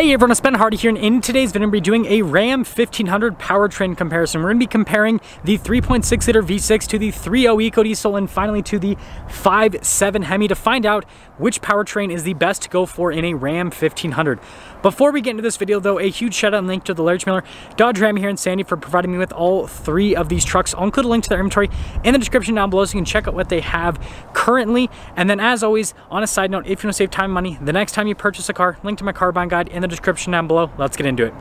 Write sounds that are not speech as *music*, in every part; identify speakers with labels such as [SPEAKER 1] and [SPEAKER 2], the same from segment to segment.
[SPEAKER 1] Hey everyone, it's Ben Hardy here, and in today's video, we're gonna be doing a Ram 1500 powertrain comparison. We're going to be comparing the 3.6 liter V6 to the 3.0 EcoDiesel and finally to the 5.7 Hemi to find out which powertrain is the best to go for in a Ram 1500. Before we get into this video though, a huge shout out and link to the Larry Miller Dodge Ram here in Sandy for providing me with all three of these trucks. I'll include a link to their inventory in the description down below so you can check out what they have currently. And then as always, on a side note, if you want to save time and money, the next time you purchase a car, link to my car buying guide in the description down below. Let's get into it.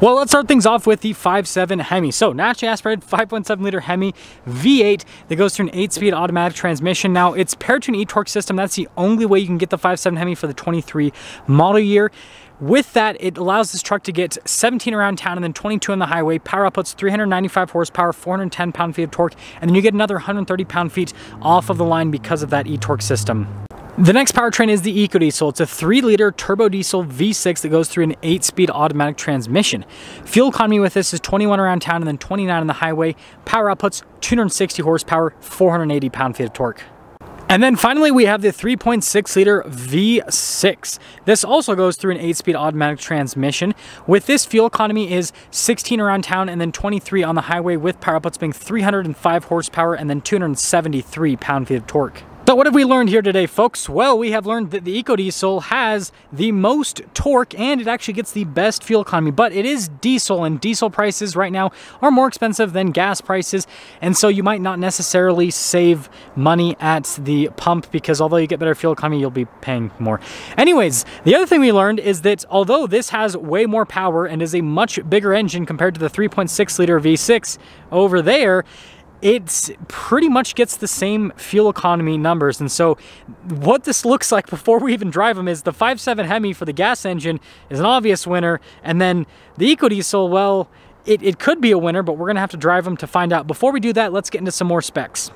[SPEAKER 1] Well, let's start things off with the 5.7 Hemi. So naturally aspirated 5.7 liter Hemi V8 that goes through an 8-speed automatic transmission. Now it's paired to an e-torque system. That's the only way you can get the 5.7 Hemi for the 23 model year. With that, it allows this truck to get 17 around town and then 22 on the highway. Power outputs 395 horsepower, 410 pound-feet of torque, and then you get another 130 pound-feet off of the line because of that e-torque system. The next powertrain is the EcoDiesel. It's a 3-liter turbo diesel V6 that goes through an 8-speed automatic transmission. Fuel economy with this is 21 around town and then 29 on the highway. Power outputs 260 horsepower, 480 pound-feet of torque. And then finally, we have the 3.6 liter V6. This also goes through an 8-speed automatic transmission. With this, fuel economy is 16 around town and then 23 on the highway with power outputs being 305 horsepower and then 273 pound-feet of torque. So what have we learned here today, folks? Well, we have learned that the EcoDiesel has the most torque and it actually gets the best fuel economy, but it is diesel and diesel prices right now are more expensive than gas prices. And so you might not necessarily save money at the pump because although you get better fuel economy, you'll be paying more. Anyways, the other thing we learned is that although this has way more power and is a much bigger engine compared to the 3.6 liter V6 over there, it pretty much gets the same fuel economy numbers. And so what this looks like *laughs* before we even drive them is the 5.7 Hemi for the gas engine is an obvious winner. And then the EcoDiesel, well, it, it could be a winner, but we're gonna have to drive them to find out. Before we do that, let's get into some more specs.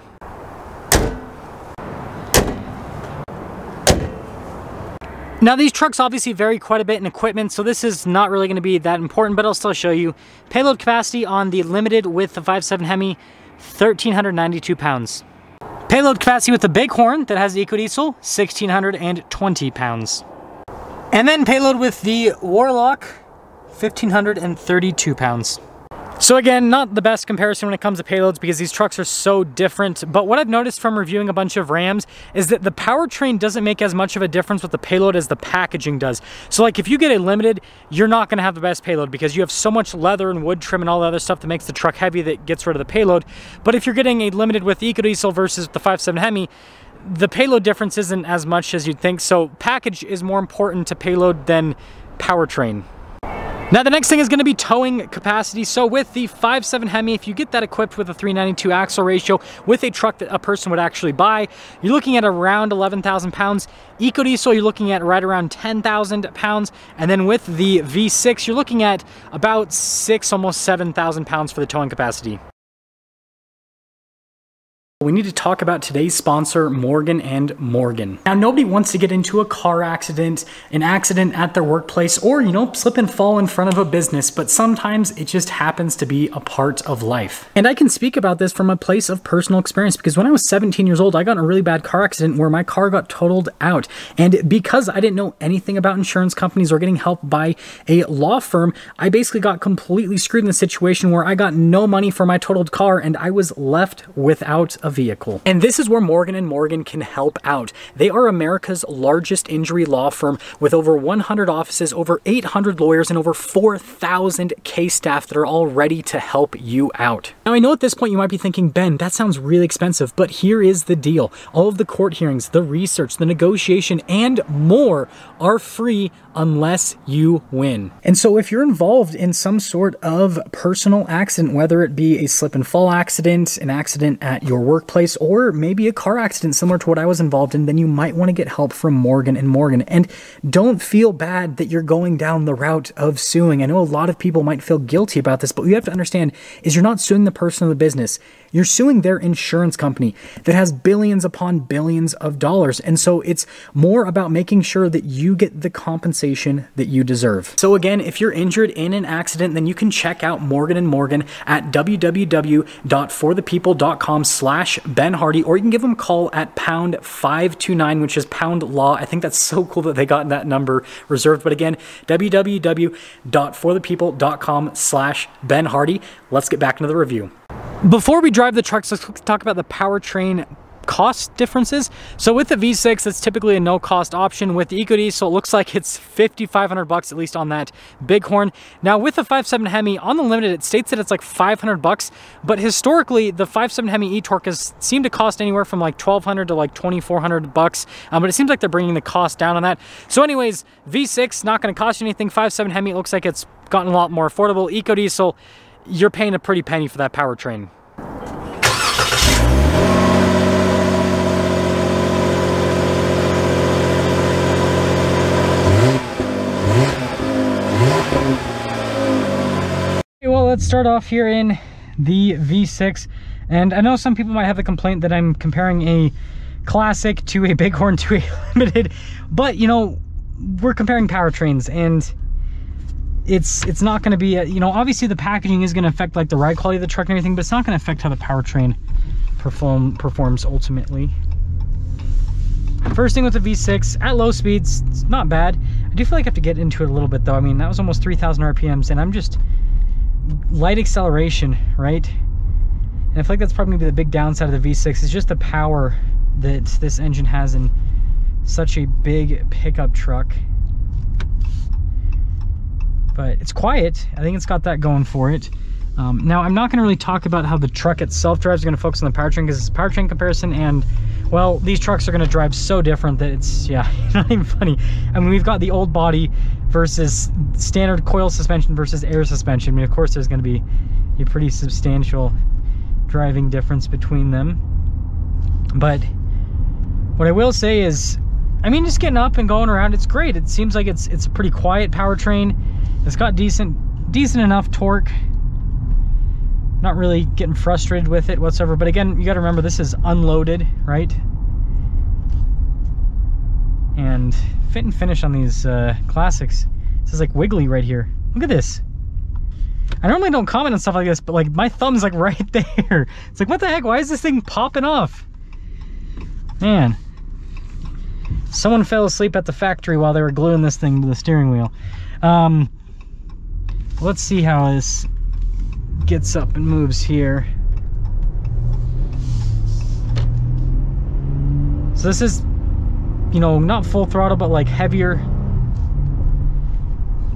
[SPEAKER 1] Now these trucks obviously vary quite a bit in equipment, so this is not really gonna be that important, but I'll still show you. Payload capacity on the Limited with the 5.7 Hemi 1,392 pounds. Payload capacity with the Bighorn that has the EcoDiesel, 1,620 pounds. And then payload with the Warlock, 1,532 pounds. So again, not the best comparison when it comes to payloads because these trucks are so different, but what I've noticed from reviewing a bunch of Rams is that the powertrain doesn't make as much of a difference with the payload as the packaging does. So like if you get a limited, you're not gonna have the best payload because you have so much leather and wood trim and all the other stuff that makes the truck heavy that gets rid of the payload. But if you're getting a limited with EcoDiesel versus the 5.7 Hemi, the payload difference isn't as much as you'd think. So package is more important to payload than powertrain. Now the next thing is going to be towing capacity. So with the 5.7 Hemi, if you get that equipped with a 392 axle ratio with a truck that a person would actually buy, you're looking at around 11,000 pounds. EcoDiesel, you're looking at right around 10,000 pounds. And then with the V6, you're looking at about six, almost 7,000 pounds for the towing capacity. We need to talk about today's sponsor, Morgan & Morgan. Now, nobody wants to get into a car accident, an accident at their workplace, or, you know, slip and fall in front of a business, but sometimes it just happens to be a part of life. And I can speak about this from a place of personal experience because when I was 17 years old, I got in a really bad car accident where my car got totaled out. And because I didn't know anything about insurance companies or getting help by a law firm, I basically got completely screwed in the situation where I got no money for my totaled car and I was left without a vehicle. And this is where Morgan & Morgan can help out. They are America's largest injury law firm with over 100 offices, over 800 lawyers, and over 4,000 case staff that are all ready to help you out. Now I know at this point you might be thinking, Ben, that sounds really expensive, but here is the deal. All of the court hearings, the research, the negotiation, and more are free unless you win. And so if you're involved in some sort of personal accident, whether it be a slip and fall accident, an accident at your work workplace or maybe a car accident similar to what I was involved in, then you might want to get help from Morgan and Morgan. And don't feel bad that you're going down the route of suing. I know a lot of people might feel guilty about this, but what you have to understand is you're not suing the person or the business. You're suing their insurance company that has billions upon billions of dollars. And so it's more about making sure that you get the compensation that you deserve. So again, if you're injured in an accident, then you can check out Morgan & Morgan at www.forthepeople.com slash Ben Hardy, or you can give them a call at pound 529, which is pound law. I think that's so cool that they got that number reserved. But again, www.forthepeople.com slash Ben Hardy. Let's get back into the review. Before we drive the trucks, let's talk about the powertrain cost differences. So with the V6, it's typically a no cost option. With the EcoDiesel, it looks like it's 5,500 bucks at least on that Bighorn. Now with the 5.7 Hemi, on the limited, it states that it's like 500 bucks, but historically the 5.7 Hemi e-torque has seemed to cost anywhere from like 1,200 to like 2,400 bucks, um, but it seems like they're bringing the cost down on that. So anyways, V6, not gonna cost you anything. 5.7 Hemi, it looks like it's gotten a lot more affordable. EcoDiesel, you're paying a pretty penny for that powertrain. Let's start off here in the V6. And I know some people might have the complaint that I'm comparing a classic to a Bighorn *laughs* to a limited, but you know, we're comparing powertrains and it's it's not going to be a, you know obviously the packaging is going to affect like the ride quality of the truck and everything but it's not going to affect how the powertrain perform performs ultimately. First thing with the v6 at low speeds it's not bad. I do feel like i have to get into it a little bit though. I mean that was almost 3000 rpms and i'm just light acceleration right and i feel like that's probably the big downside of the v6 is just the power that this engine has in such a big pickup truck but it's quiet. I think it's got that going for it. Um, now, I'm not going to really talk about how the truck itself drives. I'm going to focus on the powertrain because it's a powertrain comparison. And, well, these trucks are going to drive so different that it's, yeah, *laughs* not even funny. I mean, we've got the old body versus standard coil suspension versus air suspension. I mean, of course, there's going to be a pretty substantial driving difference between them. But what I will say is, I mean, just getting up and going around, it's great. It seems like it's it's a pretty quiet powertrain. It's got decent, decent enough torque. Not really getting frustrated with it whatsoever. But again, you got to remember this is unloaded, right? And fit and finish on these uh, classics. This is like wiggly right here. Look at this. I normally don't comment on stuff like this, but like my thumb's like *laughs* right there. It's like, what the heck? Why is this thing popping off? Man. Someone fell asleep at the factory while they were gluing this thing to the steering wheel. Um, let's see how this gets up and moves here. So this is, you know, not full throttle, but like heavier.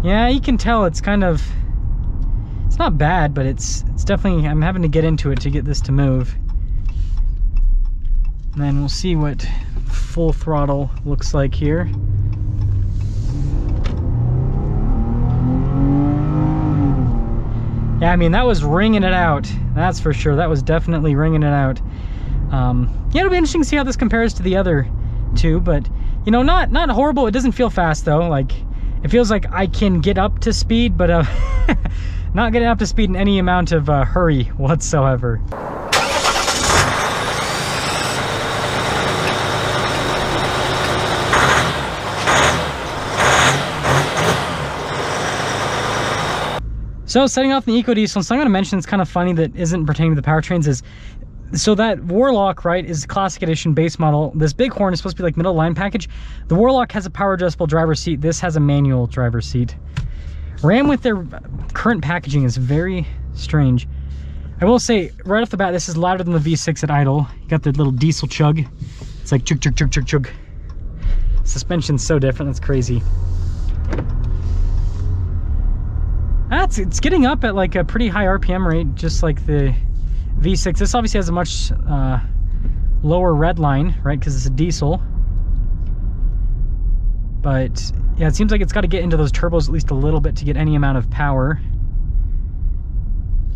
[SPEAKER 1] Yeah, you can tell it's kind of, it's not bad, but it's, it's definitely, I'm having to get into it to get this to move. And then we'll see what full throttle looks like here. Yeah, I mean, that was ringing it out. That's for sure. That was definitely ringing it out. Um, yeah, it'll be interesting to see how this compares to the other two, but, you know, not, not horrible. It doesn't feel fast, though. Like, it feels like I can get up to speed, but uh, *laughs* not getting up to speed in any amount of uh, hurry whatsoever. So setting off the EcoDiesel, something I'm going to mention that's kind of funny that isn't pertaining to the powertrains is, so that Warlock, right, is classic edition base model. This Bighorn is supposed to be like middle line package. The Warlock has a power adjustable driver seat. This has a manual driver seat. Ram with their current packaging is very strange. I will say, right off the bat, this is louder than the V6 at idle. You got the little diesel chug. It's like chug, chug, chug, chug, chug. Suspension's so different, that's crazy. That's it's getting up at like a pretty high RPM rate, just like the V6. This obviously has a much uh, lower red line, right? Because it's a diesel. But yeah, it seems like it's got to get into those turbos at least a little bit to get any amount of power.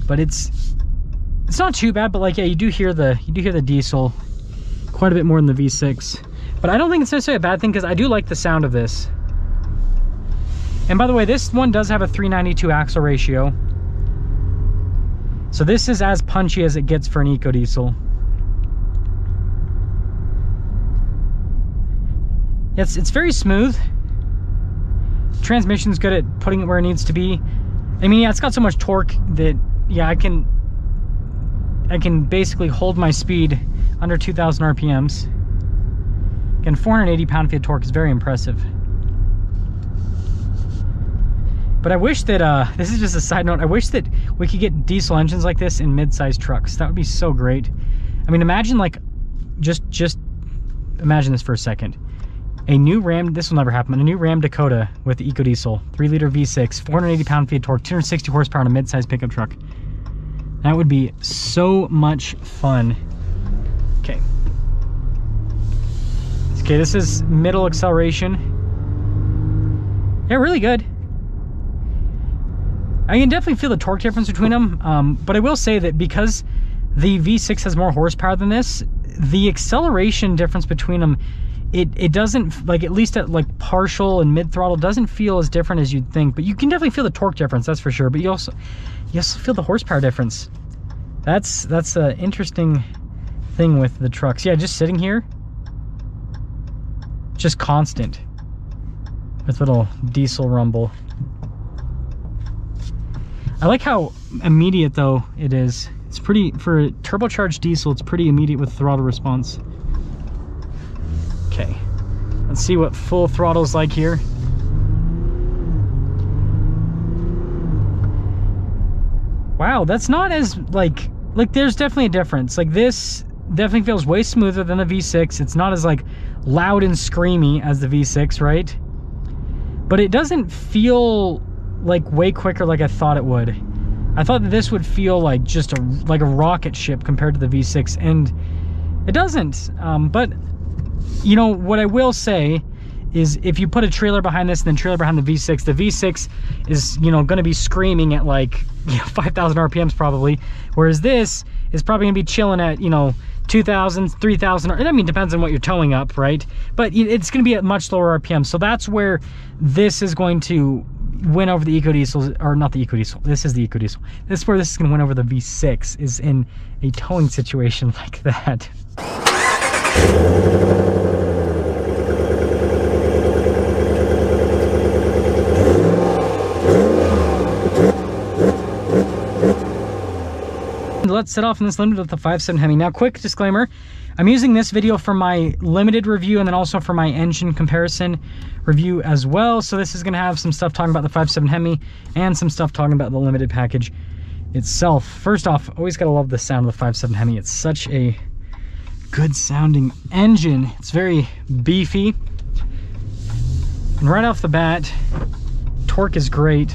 [SPEAKER 1] But it's it's not too bad, but like, yeah, you do hear the, you do hear the diesel quite a bit more than the V6. But I don't think it's necessarily a bad thing because I do like the sound of this. And by the way, this one does have a 392 axle ratio. So this is as punchy as it gets for an EcoDiesel. It's, it's very smooth. Transmission's good at putting it where it needs to be. I mean, yeah, it's got so much torque that, yeah, I can, I can basically hold my speed under 2,000 RPMs. Again, 480 pound-feet of torque is very impressive. But I wish that, uh, *laughs* this is just a side note, I wish that we could get diesel engines like this in mid-sized trucks. That would be so great. I mean, imagine like, just, just imagine this for a second. A new Ram, this will never happen, a new Ram Dakota with the EcoDiesel, 3 liter V6, 480 pound-feet of torque, 260 horsepower in a mid-sized pickup truck. That would be so much fun. Okay. Okay, this is middle acceleration. Yeah, really good. I can definitely feel the torque difference between them, um, but I will say that because the V6 has more horsepower than this, the acceleration difference between them, it, it doesn't, like at least at like partial and mid throttle, doesn't feel as different as you'd think, but you can definitely feel the torque difference, that's for sure, but you also, you also feel the horsepower difference. That's, that's an interesting thing with the trucks. Yeah, just sitting here, just constant with little diesel rumble. I like how immediate though it is. It's pretty, for a turbocharged diesel, it's pretty immediate with throttle response. Okay, let's see what full throttle's like here. Wow, that's not as, like, like there's definitely a difference. Like this definitely feels way smoother than the V6. It's not as like loud and screamy as the V6, right? But it doesn't feel like way quicker like I thought it would. I thought that this would feel like just a like a rocket ship compared to the V6 and it doesn't. Um, but you know what I will say is if you put a trailer behind this and then trailer behind the V6, the V6 is, you know, going to be screaming at like *laughs* you know, 5,000 RPMs probably, whereas this is probably going to be chilling at, you know, 2,000, 3,000, I mean, depends on what you're towing up, right? But it's going to be at much lower RPM. So that's where this is going to win over the EcoDiesel, or not the EcoDiesel, this is the EcoDiesel. This is where this is gonna win over the V6, is in a towing situation *laughs* like that. Let's set off in this limited with the 5.7 Hemi. Now, quick disclaimer, I'm using this video for my limited review and then also for my engine comparison review as well. So this is gonna have some stuff talking about the 5.7 Hemi and some stuff talking about the limited package itself. First off, always gotta love the sound of the 5.7 Hemi. It's such a good sounding engine. It's very beefy. And right off the bat, torque is great.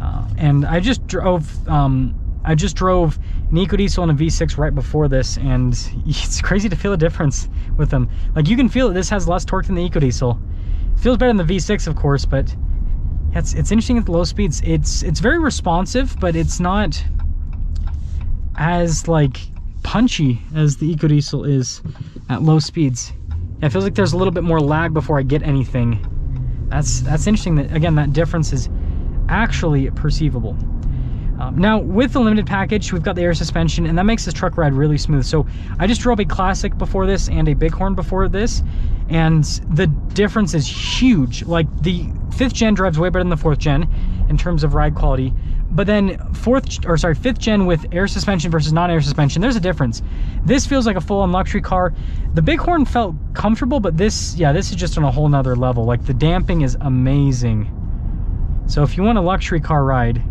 [SPEAKER 1] Uh, and I just drove, um, I just drove an EcoDiesel and a V6 right before this, and *laughs* it's crazy to feel the difference with them. Like you can feel that this has less torque than the EcoDiesel. It feels better than the V6, of course, but it's it's interesting at the low speeds. It's it's very responsive, but it's not as like punchy as the EcoDiesel is at low speeds. Yeah, it feels like there's a little bit more lag before I get anything. That's that's interesting that again that difference is actually perceivable. Um, now, with the limited package, we've got the air suspension, and that makes this truck ride really smooth. So I just drove a Classic before this and a Bighorn before this, and the difference is huge. Like, the fifth gen drives way better than the fourth gen in terms of ride quality. But then fourth, or sorry, fifth gen with air suspension versus non-air suspension, there's a difference. This feels like a full-on luxury car. The Bighorn felt comfortable, but this, yeah, this is just on a whole nother level. Like, the damping is amazing. So if you want a luxury car ride,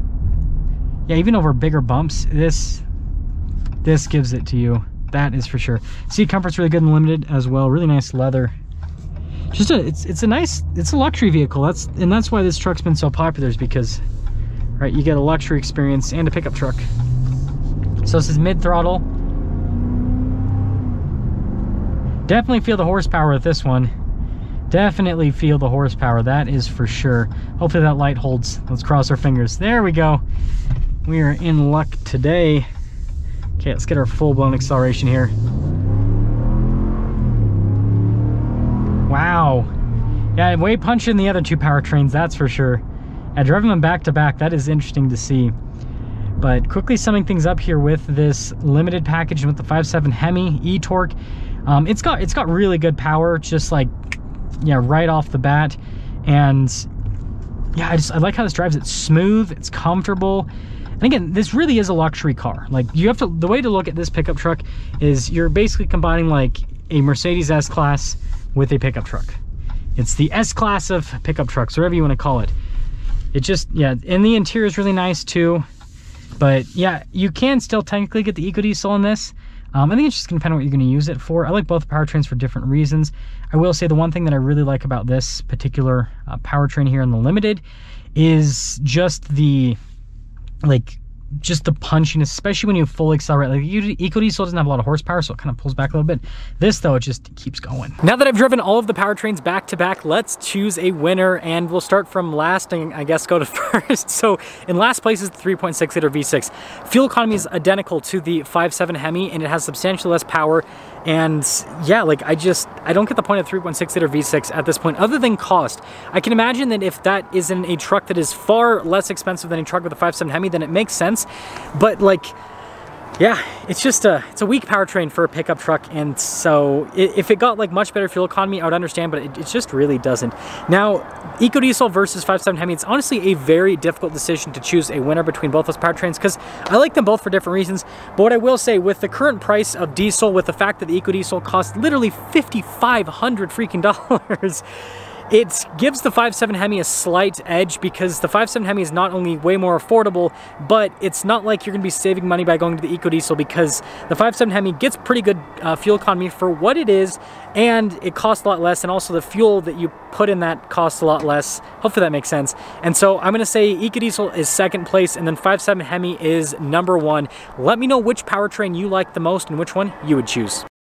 [SPEAKER 1] yeah, even over bigger bumps, this this gives it to you. That is for sure. Seat comfort's really good and limited as well. Really nice leather. Just a, it's it's a nice, it's a luxury vehicle. That's and that's why this truck's been so popular is because, right, you get a luxury experience and a pickup truck. So this is mid throttle. Definitely feel the horsepower with this one. Definitely feel the horsepower, that is for sure. Hopefully that light holds. Let's cross our fingers. There we go. We are in luck today. Okay, let's get our full-blown acceleration here. Wow. Yeah, way punching the other two powertrains, that's for sure. Yeah, driving them back to back, that is interesting to see. But quickly summing things up here with this limited package and with the 5.7 Hemi e-torque. Um, it's got it's got really good power, just like yeah, right off the bat. And yeah, I just I like how this drives. It's smooth, it's comfortable. And again, this really is a luxury car. Like you have to the way to look at this pickup truck is you're basically combining like a Mercedes S-Class with a pickup truck. It's the S-Class of pickup trucks, whatever you want to call it. It just, yeah, and the interior is really nice too. But yeah, you can still technically get the EcoDiesel in this. Um, I think it's just going to depend on what you're going to use it for. I like both powertrains for different reasons. I will say the one thing that I really like about this particular uh, powertrain here in the Limited is just the, like, just the punchiness, especially when you fully accelerate. Like EcoDiesel doesn't have a lot of horsepower, so it kind of pulls back a little bit. This though, it just keeps going. Now that I've driven all of the powertrains back to back, let's choose a winner and we'll start from last and I guess go to *laughs* first. So in last place is the 3.6 liter V6. Fuel economy is identical to the 5.7 Hemi and it has substantially less power and yeah, like I just, I don't get the point of 3.6 liter V6 at this point other than cost. I can imagine that if that is in a truck that is far less expensive than a truck with a 5.7 Hemi, then it makes sense. But like, yeah, it's just a it's a weak powertrain for a pickup truck, and so if it got like much better fuel economy, I would understand, but it, it just really doesn't. Now, EcoDiesel versus 5.7 Hemi, it's honestly a very difficult decision to choose a winner between both those powertrains because I like them both for different reasons. But what I will say, with the current price of diesel, with the fact that the EcoDiesel costs literally 5,500 freaking *laughs* dollars. It gives the 5.7 Hemi a slight edge because the 5.7 Hemi is not only way more affordable, but it's not like you're going to be saving money by going to the EcoDiesel because the 5.7 Hemi gets pretty good uh, fuel economy for what it is, and it costs a lot less, and also the fuel that you put in that costs a lot less. Hopefully that makes sense. And so I'm going to say EcoDiesel is second place, and then 5.7 Hemi is number one. Let me know which powertrain you like the most and which one you would choose.